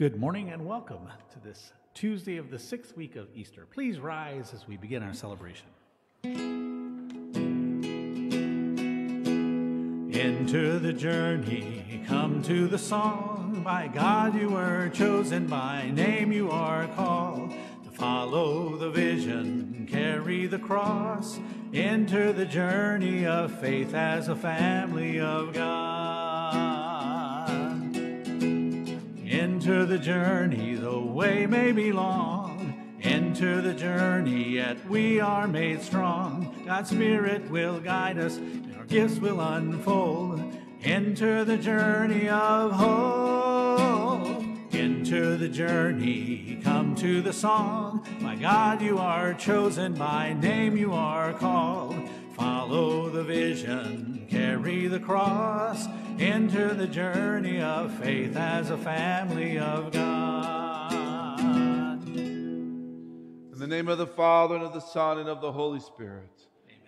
Good morning and welcome to this Tuesday of the sixth week of Easter. Please rise as we begin our celebration. Enter the journey, come to the song. By God you were chosen, by name you are called. To follow the vision, carry the cross. Enter the journey of faith as a family of God. Enter the journey, the way may be long. Enter the journey, yet we are made strong. God's Spirit will guide us, and our gifts will unfold. Enter the journey of hope. Enter the journey, come to the song. By God you are chosen, by name you are called. Follow the vision, carry the cross. Enter the journey of faith as a family of God. In the name of the Father, and of the Son, and of the Holy Spirit.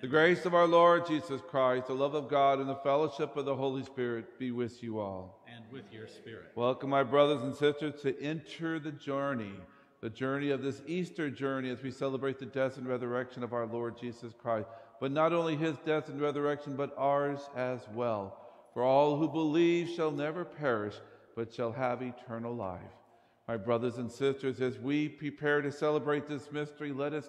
The grace of our Lord Jesus Christ, the love of God, and the fellowship of the Holy Spirit be with you all. And with your spirit. Welcome, my brothers and sisters, to enter the journey, the journey of this Easter journey as we celebrate the death and resurrection of our Lord Jesus Christ. But not only his death and resurrection, but ours as well. For all who believe shall never perish, but shall have eternal life. My brothers and sisters, as we prepare to celebrate this mystery, let us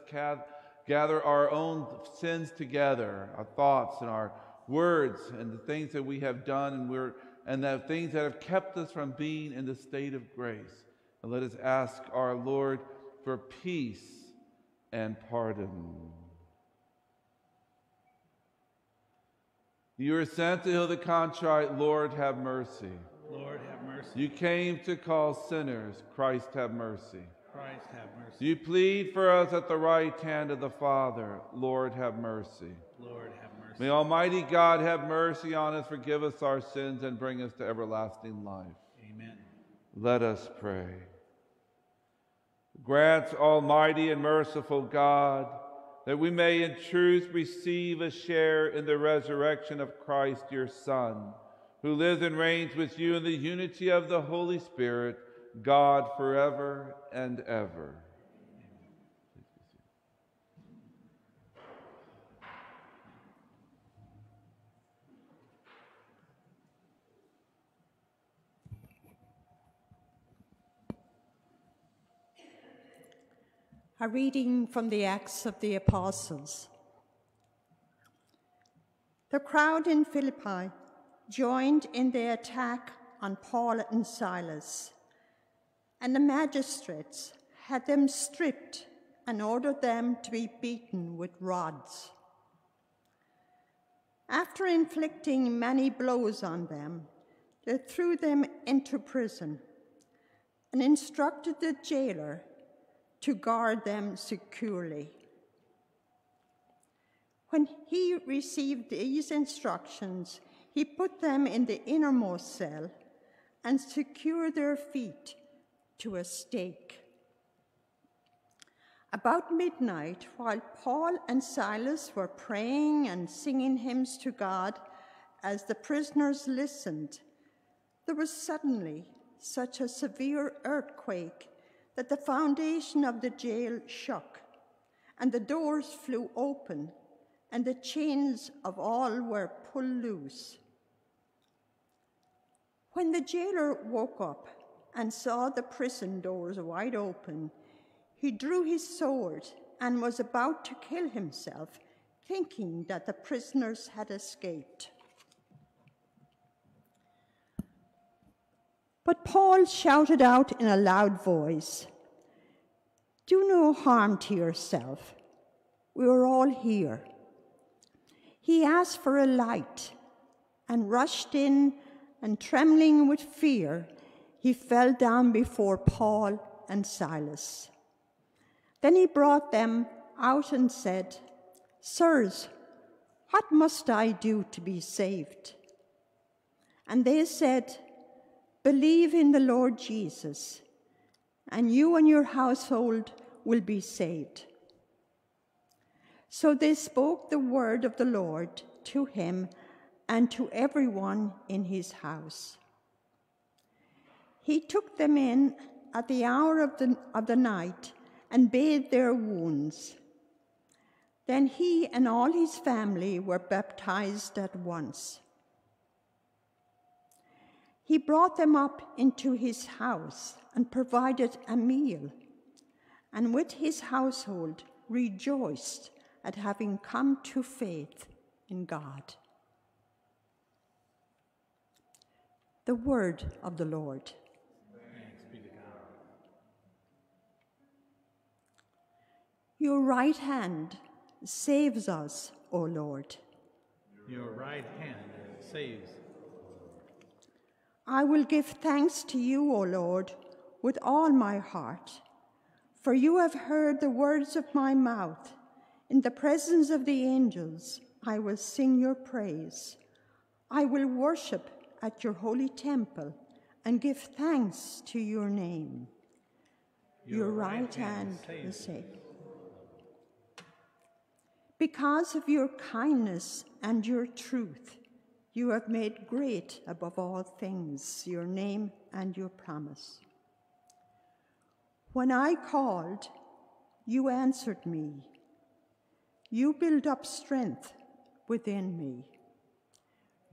gather our own sins together, our thoughts and our words, and the things that we have done, and we're and the things that have kept us from being in the state of grace. And let us ask our Lord for peace and pardon. You are sent to heal the contrite, Lord, have mercy. Lord, have mercy. You came to call sinners, Christ, have mercy. Christ, have mercy. You plead for us at the right hand of the Father, Lord, have mercy. Lord, have mercy. May Almighty God have mercy on us, forgive us our sins, and bring us to everlasting life. Amen. Let us pray. Grant, Almighty and merciful God, that we may in truth receive a share in the resurrection of Christ, your Son, who lives and reigns with you in the unity of the Holy Spirit, God forever and ever. A reading from the Acts of the Apostles. The crowd in Philippi joined in their attack on Paul and Silas, and the magistrates had them stripped and ordered them to be beaten with rods. After inflicting many blows on them, they threw them into prison and instructed the jailer to guard them securely. When he received these instructions, he put them in the innermost cell and secured their feet to a stake. About midnight, while Paul and Silas were praying and singing hymns to God, as the prisoners listened, there was suddenly such a severe earthquake that the foundation of the jail shook, and the doors flew open, and the chains of all were pulled loose. When the jailer woke up and saw the prison doors wide open, he drew his sword and was about to kill himself, thinking that the prisoners had escaped. But Paul shouted out in a loud voice, Do no harm to yourself. We are all here. He asked for a light and rushed in, and trembling with fear, he fell down before Paul and Silas. Then he brought them out and said, Sirs, what must I do to be saved? And they said, Believe in the Lord Jesus, and you and your household will be saved. So they spoke the word of the Lord to him and to everyone in his house. He took them in at the hour of the, of the night and bathed their wounds. Then he and all his family were baptized at once. He brought them up into his house and provided a meal, and with his household rejoiced at having come to faith in God. The word of the Lord. Your right hand saves us, O Lord. Your right hand saves. I will give thanks to you, O Lord, with all my heart, for you have heard the words of my mouth. In the presence of the angels, I will sing your praise. I will worship at your holy temple and give thanks to your name. Your, right, hand is safe. Because of your kindness and your truth, you have made great above all things your name and your promise. When I called, you answered me. You build up strength within me.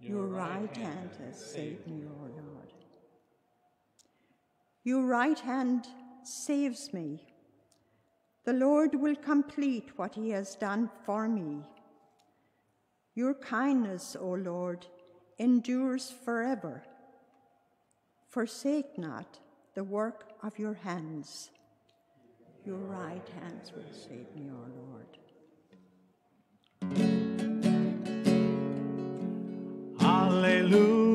Your, right hand has saved me, O Lord. Your right hand saves me. The Lord will complete what he has done for me. Your kindness, O Lord, endures forever. Forsake not the work of your hands. Your right hands will save me, O Lord. Alleluia,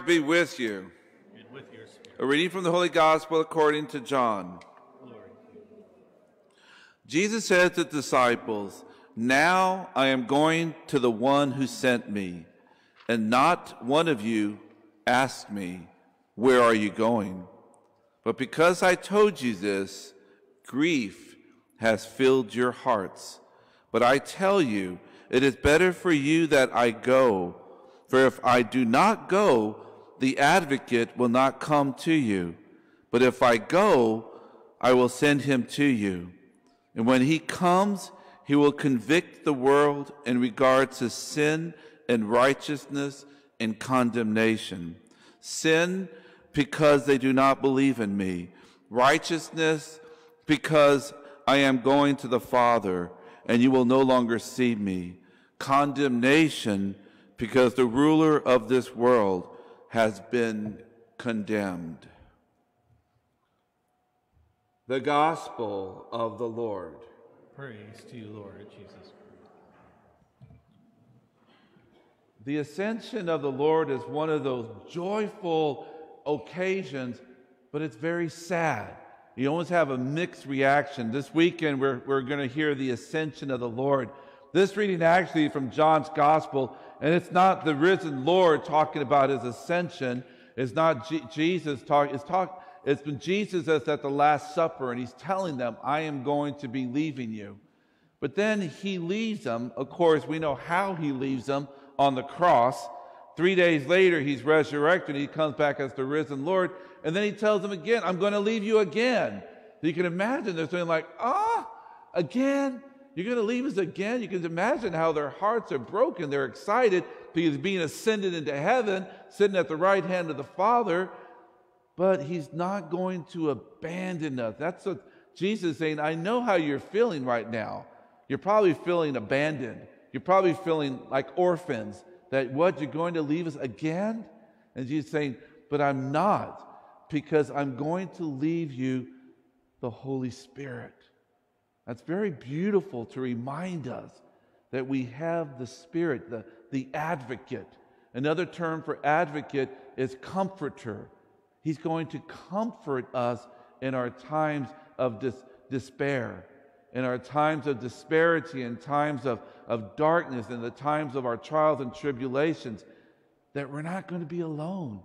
Lord be with you. And with your spirit, A reading from the Holy Gospel according to John. Lord. Jesus said to the disciples, Now I am going to the one who sent me, and not one of you asked me, Where are you going? But because I told you this, grief has filled your hearts. But I tell you, it is better for you that I go. For if I do not go, the advocate will not come to you. But if I go, I will send him to you. And when he comes, he will convict the world in regard to sin and righteousness and condemnation. Sin, because they do not believe in me. Righteousness, because I am going to the Father, and you will no longer see me. Condemnation, because the ruler of this world has been condemned. The Gospel of the Lord. Praise to you, Lord Jesus. The ascension of the Lord is one of those joyful occasions, but it's very sad. You always have a mixed reaction. This weekend, we're, we're going to hear the ascension of the Lord. This reading actually from John's Gospel, and it's not the risen Lord talking about his ascension. It's not Je- Jesus talking. It's talk. It's been Jesus that's at the Last Supper, and he's telling them, "I am going to be leaving you." But then he leaves them. Of course, we know how he leaves them on the cross. Three days later, he's resurrected. And he comes back as the risen Lord. And then he tells them again, I'm going to leave you again. You can imagine they're saying, like, ah, again? You're going to leave us again? You can imagine how their hearts are broken. They're excited because being ascended into heaven, sitting at the right hand of the Father. But he's not going to abandon us. That's what Jesus is saying. I know how you're feeling right now. You're probably feeling abandoned. You're probably feeling like orphans. That what, you're going to leave us again? And Jesus is saying, But I'm not, because I'm going to leave you the Holy Spirit. That's very beautiful to remind us that we have the Spirit, the, the advocate. Another term for advocate is comforter. He's going to comfort us in our times of dis- despair, in our times of disparity, in times of, of darkness, in the times of our trials and tribulations, that we're not going to be alone.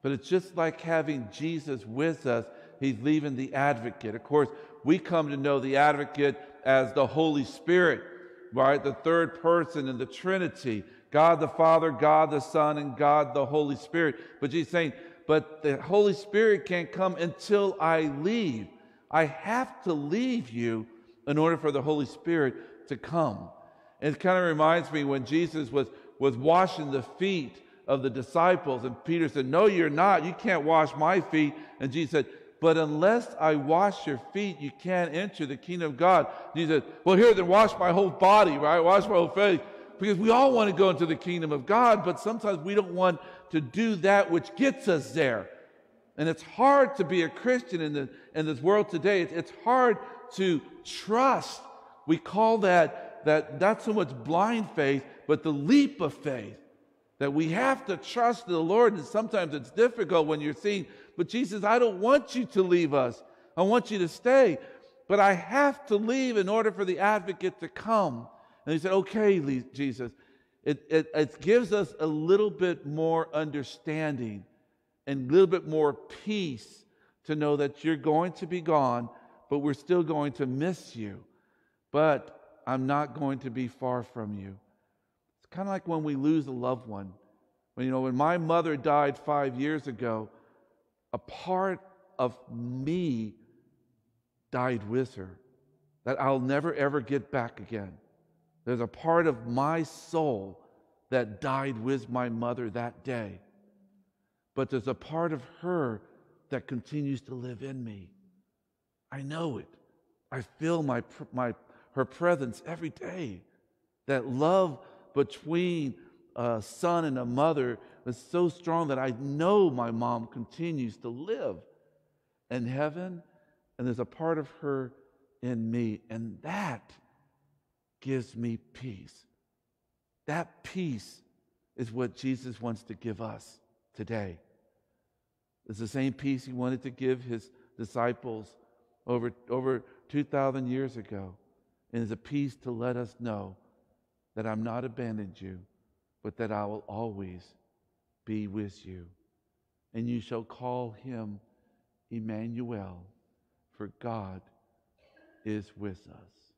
But it's just like having Jesus with us, He's leaving the advocate. Of course, we come to know the advocate as the Holy Spirit, right? The third person in the Trinity God the Father, God the Son, and God the Holy Spirit. But Jesus saying, but the Holy Spirit can't come until I leave. I have to leave you in order for the Holy Spirit to come. And it kind of reminds me when Jesus was, was washing the feet of the disciples, and Peter said, No, you're not. You can't wash my feet. And Jesus said, But unless I wash your feet, you can't enter the kingdom of God. Jesus said, Well, here, then wash my whole body, right? Wash my whole face. Because we all want to go into the kingdom of God, but sometimes we don't want to do that which gets us there. And it's hard to be a Christian in, the, in this world today. It's, it's hard to trust. We call that, that not so much blind faith, but the leap of faith. That we have to trust the Lord. And sometimes it's difficult when you're seeing, but Jesus, I don't want you to leave us. I want you to stay. But I have to leave in order for the advocate to come. And he said, Okay, Jesus. It, it, it gives us a little bit more understanding and a little bit more peace to know that you're going to be gone, but we're still going to miss you. But I'm not going to be far from you. Kind of like when we lose a loved one. When, you know, when my mother died five years ago, a part of me died with her that I'll never ever get back again. There's a part of my soul that died with my mother that day. But there's a part of her that continues to live in me. I know it. I feel my, my, her presence every day. That love between a son and a mother is so strong that I know my mom continues to live in heaven, and there's a part of her in me. And that gives me peace. That peace is what Jesus wants to give us today. It's the same peace he wanted to give his disciples over, over 2,000 years ago. And it's a peace to let us know that I'm not abandoned you, but that I will always be with you. And you shall call him Emmanuel, for God is with us.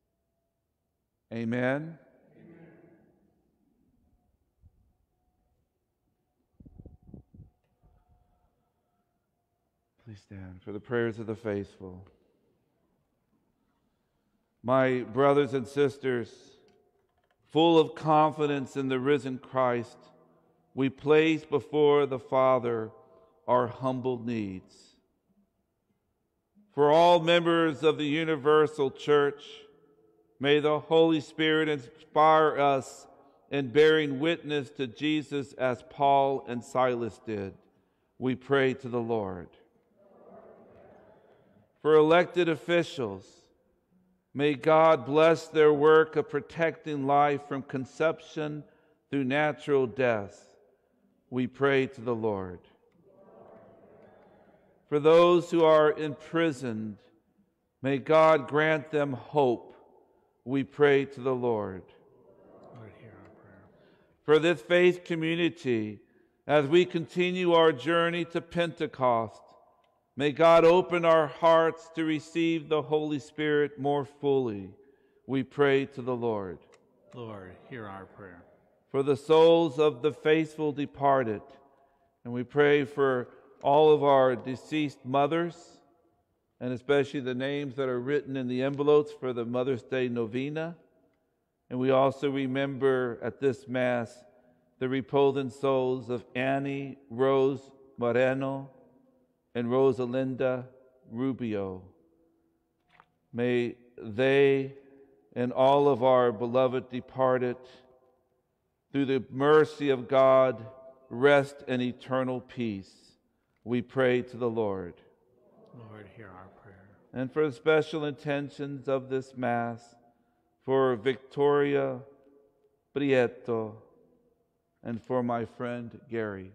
Amen. Please stand for the prayers of the faithful. My brothers and sisters, full of confidence in the risen Christ, we place before the Father our humble needs. For all members of the universal church, May the Holy Spirit inspire us in bearing witness to Jesus as Paul and Silas did. We pray to the Lord. For elected officials, may God bless their work of protecting life from conception through natural death. We pray to the Lord. For those who are imprisoned, may God grant them hope we pray to the Lord. Lord, hear our prayer. For this faith community, as we continue our journey to Pentecost, may God open our hearts to receive the Holy Spirit more fully. We pray to the Lord. Lord, hear our prayer. For the souls of the faithful departed, and we pray for all of our deceased mothers and especially the names that are written in the envelopes for the Mother's Day novena. And we also remember at this Mass the reposing souls of Annie Rose Moreno and Rosalinda Rubio. May they and all of our beloved departed, through the mercy of God, rest in eternal peace. We pray to the Lord. Lord, hear our prayer. and for the special intentions of this Mass, for Victoria Prieto, and for my friend Gary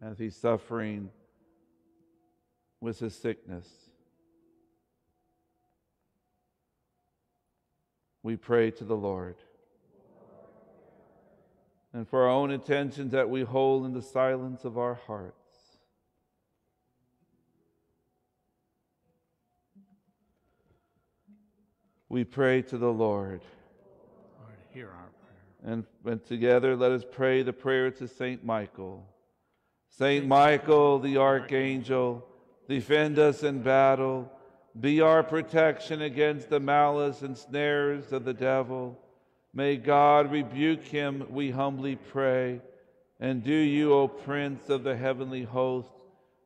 as he's suffering with his sickness. We pray to the Lord. And for our own intentions that we hold in the silence of our hearts. We pray to the Lord. Lord, hear our prayer. And, and together let us pray the prayer to Saint Michael. Saint Michael, the archangel, defend us in battle. Be our protection against the malice and snares of the devil. May God rebuke him, we humbly pray. And do you, O Prince of the heavenly host,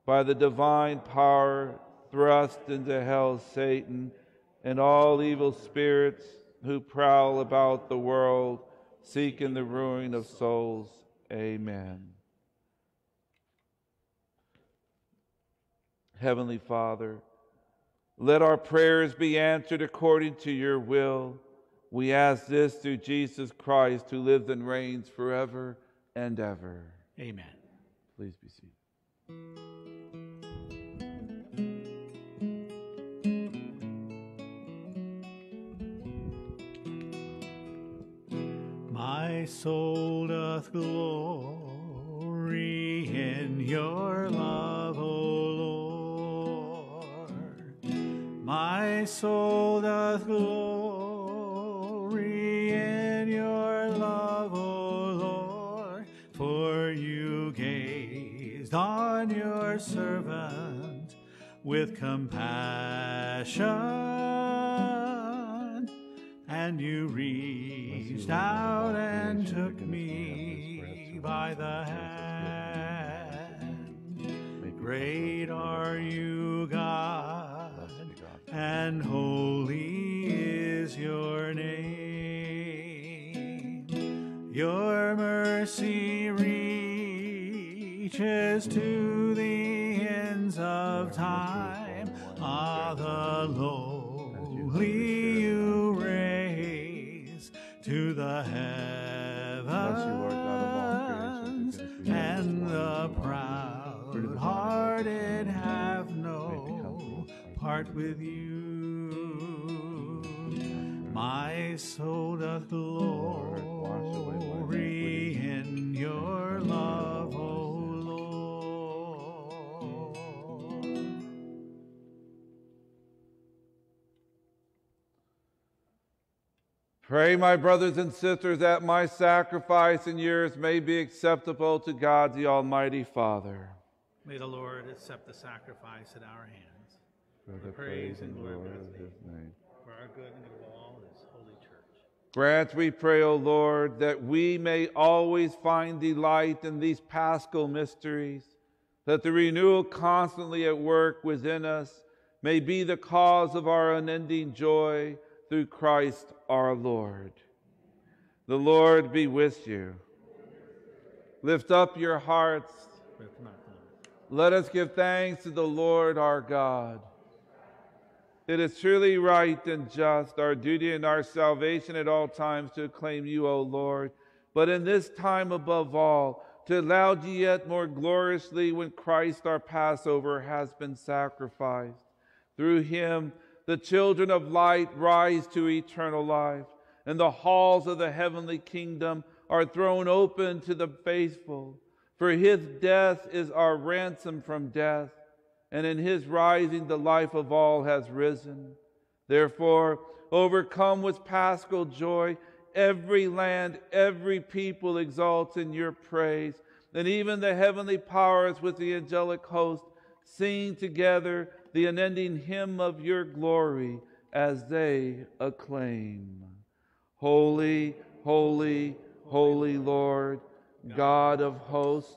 by the divine power, thrust into hell Satan and all evil spirits who prowl about the world, seeking the ruin of souls. Amen. Heavenly Father, let our prayers be answered according to your will. We ask this through Jesus Christ, who lives and reigns forever and ever. Amen. Please be seated. My soul doth glory in your love, My soul doth glory in your love, O Lord. For you gazed on your servant with compassion and you reached out and took me by the hand. Great are you, God, and holy is your name. Your mercy reaches to the ends of time. Ah, the lowly you raise to the heavens, part with you. My soul doth glory in your love, O Lord. Pray, my brothers and sisters, that my sacrifice and yours may be acceptable to God the Almighty Father. May the Lord accept the sacrifice at our hands For the praise and glory of his name. for our good and of all his holy church. Grant, we pray, O Lord, that we may always find delight in these paschal mysteries, that the renewal constantly at work within us may be the cause of our unending joy through Christ our Lord. The Lord be with you. Lift up your hearts. Lift them up, Lord. Let us give thanks to the Lord our God. It is truly right and just, our duty and our salvation at all times to acclaim you, O Lord, but in this time above all, to laud you yet more gloriously when Christ our Passover has been sacrificed. Through him, the children of light rise to eternal life, and the halls of the heavenly kingdom are thrown open to the faithful. For his death is our ransom from death, and in his rising the life of all has risen. Therefore, overcome with paschal joy, every land, every people exalts in your praise, and even the heavenly powers with the angelic host sing together the unending hymn of your glory as they acclaim. Holy, holy, holy Lord, God of hosts,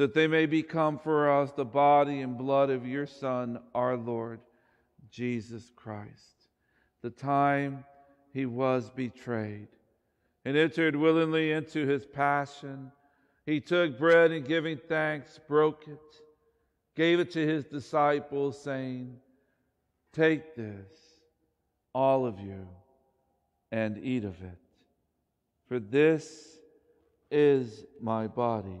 that they may become for us the body and blood of your Son, our Lord, Jesus Christ. The time he was betrayed and entered willingly into his passion, he took bread and giving thanks, broke it, gave it to his disciples, saying, Take this, all of you and eat of it. For this is my body,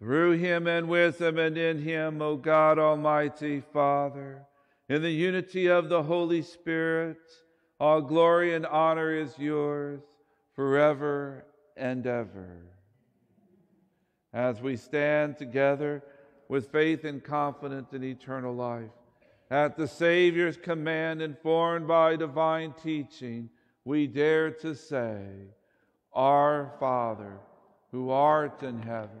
Through him and with him and in him, O God Almighty Father, in the unity of the Holy Spirit, all glory and honor is yours forever and ever. As we stand together with faith and confidence in eternal life, at the Savior's command, informed by divine teaching, we dare to say, Our Father, who art in heaven,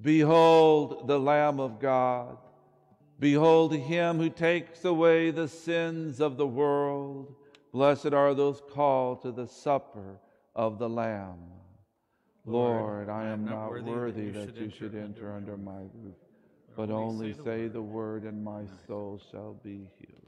Behold the Lamb of God. Behold him who takes away the sins of the world. Blessed are those called to the supper of the Lamb. Lord, I am not worthy that you should enter under my roof, but only say the word, and my soul shall be healed.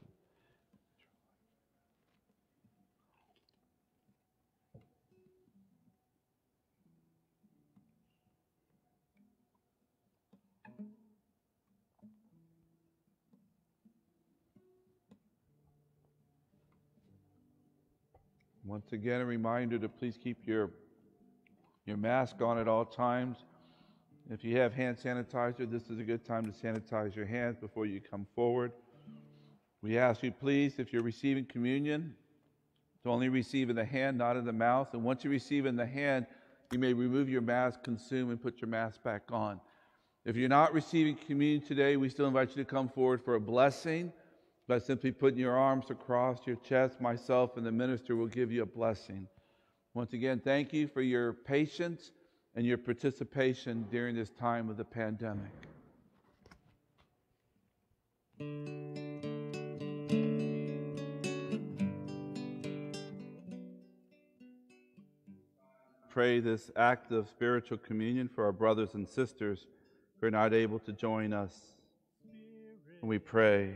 Once again, a reminder to please keep your, your mask on at all times. If you have hand sanitizer, this is a good time to sanitize your hands before you come forward. We ask you, please, if you're receiving communion, to only receive in the hand, not in the mouth. And once you receive in the hand, you may remove your mask, consume, and put your mask back on. If you're not receiving communion today, we still invite you to come forward for a blessing by simply putting your arms across your chest, myself and the minister will give you a blessing. Once again, thank you for your patience and your participation during this time of the pandemic. Pray this act of spiritual communion for our brothers and sisters who are not able to join us. And we pray.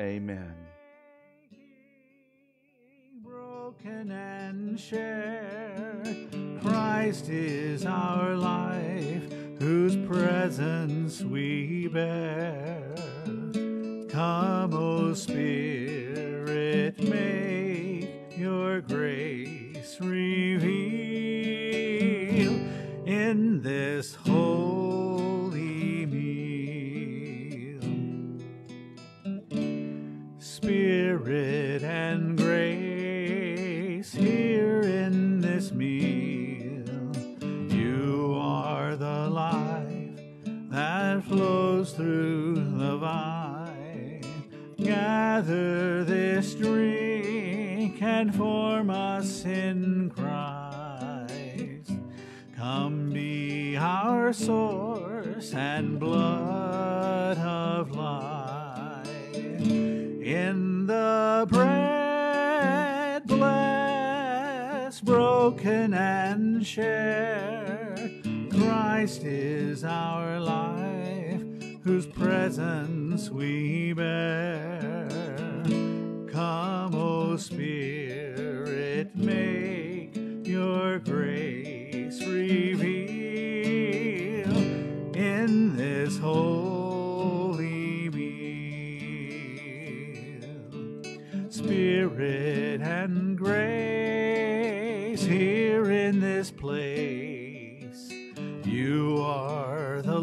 Amen. Broken and share. Christ is our life, whose presence we bear. Come, O Spirit, make your grace reveal in this Spirit and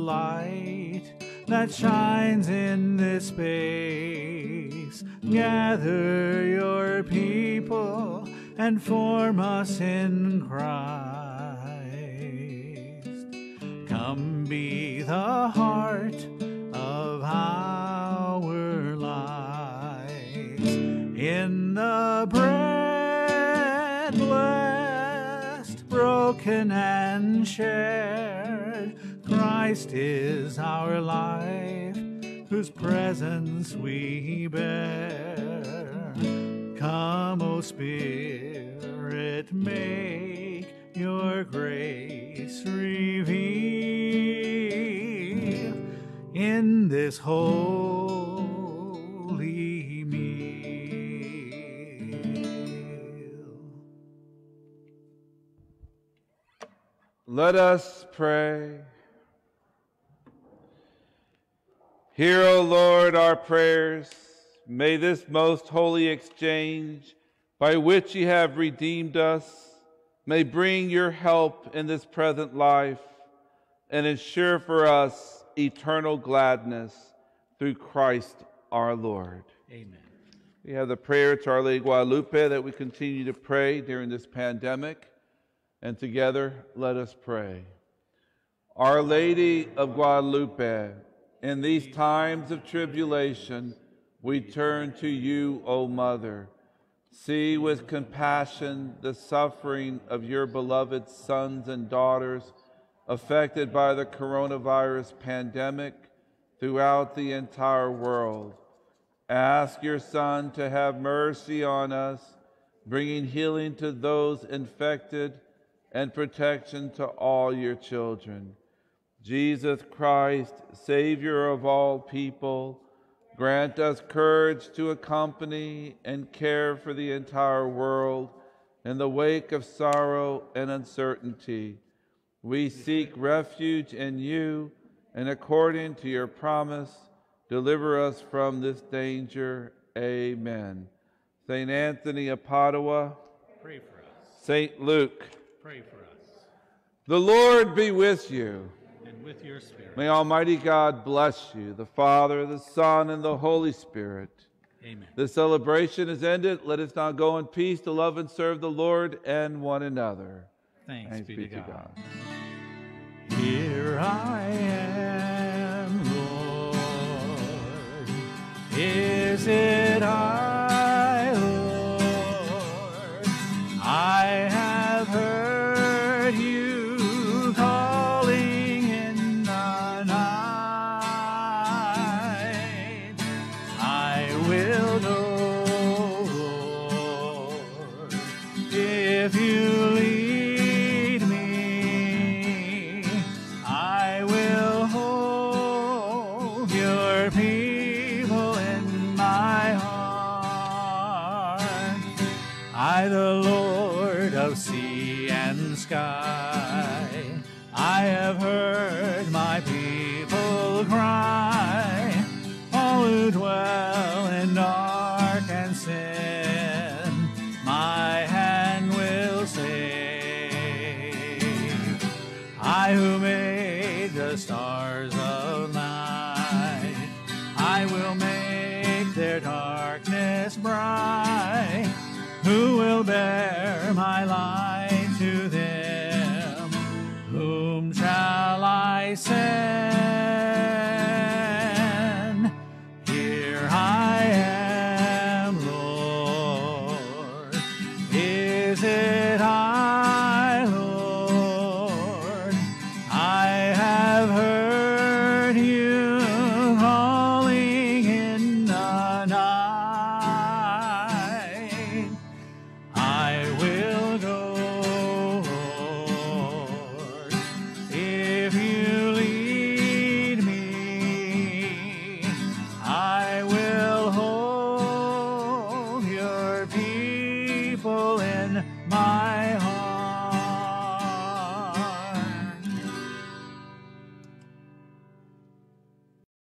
light that shines in this space. Gather your people and form us in Christ. Come be the heart of our life in the bread blessed, broken and shared. Christ is our life, whose presence we bear. Come, O Spirit, make your grace reveal in this holy meal. Let us pray. Hear, O Lord, our prayers. May this most holy exchange by which ye have redeemed us may bring your help in this present life and ensure for us eternal gladness through Christ our Lord. Amen. We have the prayer to Our Lady Guadalupe that we continue to pray during this pandemic. And together, let us pray. Our Lady of Guadalupe, in these times of tribulation, we turn to you, O Mother. See with compassion the suffering of your beloved sons and daughters affected by the coronavirus pandemic throughout the entire world. Ask your Son to have mercy on us, bringing healing to those infected and protection to all your children. Jesus Christ, Savior of all people, grant us courage to accompany and care for the entire world in the wake of sorrow and uncertainty. We seek refuge in you, and according to your promise, deliver us from this danger. Amen. St. Anthony of Padua, Pray for us. St. Luke, Pray for us. the Lord be with you. With your spirit. May Almighty God bless you, the Father, the Son, and the Holy Spirit. Amen. The celebration is ended. Let us now go in peace to love and serve the Lord and one another. Thanks, Thanks be, be to to God. God. Here I am, Lord. Is it I, bear my light